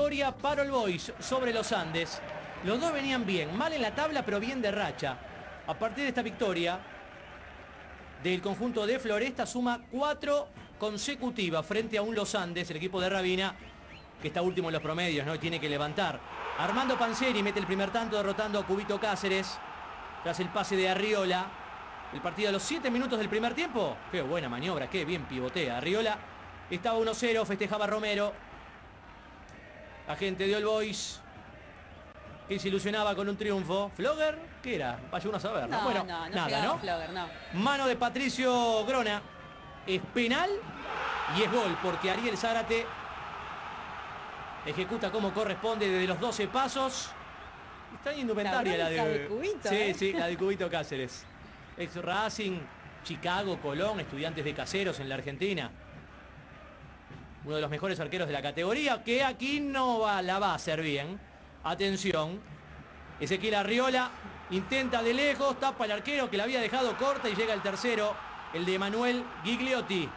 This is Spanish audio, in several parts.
victoria para el Boys sobre los Andes. Los dos venían bien, mal en la tabla, pero bien de racha. A partir de esta victoria del conjunto de Floresta suma cuatro consecutivas frente a un Los Andes, el equipo de Rabina, que está último en los promedios, ¿no? Tiene que levantar. Armando Panzeri mete el primer tanto derrotando a Cubito Cáceres. Tras el pase de Arriola. El partido a los 7 minutos del primer tiempo. Qué buena maniobra, qué bien pivotea. Arriola estaba 1-0, festejaba Romero. Agente de All Boys. Que se ilusionaba con un triunfo. ¿Flogger? ¿Qué era? Vaya uno a saber, ¿no? No, bueno, no, no nada, ¿no? Flogger, no. Mano de Patricio Grona. Es penal y es gol porque Ariel Zárate ejecuta como corresponde desde los 12 pasos. Está indumentaria la, de... de Cubito, Sí, ¿eh? sí, la de Cubito Cáceres. Ex Racing, Chicago, Colón, estudiantes de caseros en la Argentina. Uno de los mejores arqueros de la categoría, que aquí no va, la va a hacer bien. Atención. Ezequiel Arriola intenta de lejos, tapa al arquero que la había dejado corta y llega el tercero, el de Manuel Gigliotti.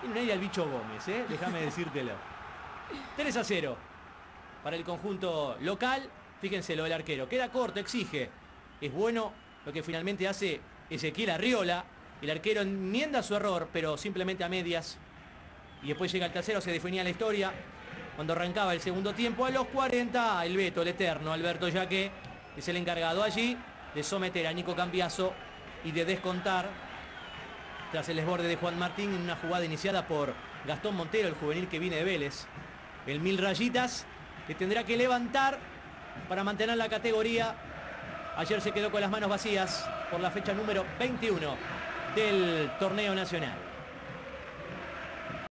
Tiene un aire al bicho Gómez, ¿eh? déjame decírtelo. 3 a 0 para el conjunto local. Fíjense lo del arquero. Queda corto, exige. Es bueno lo que finalmente hace Ezequiel Arriola. El arquero enmienda su error, pero simplemente a medias. Y después llega el tercero, se definía la historia. Cuando arrancaba el segundo tiempo, a los 40, el Beto, el eterno, Alberto Yaque, es el encargado allí de someter a Nico Cambiaso y de descontar tras el desborde de Juan Martín en una jugada iniciada por Gastón Montero, el juvenil que viene de Vélez. El mil rayitas que tendrá que levantar para mantener la categoría. Ayer se quedó con las manos vacías por la fecha número 21 del torneo nacional.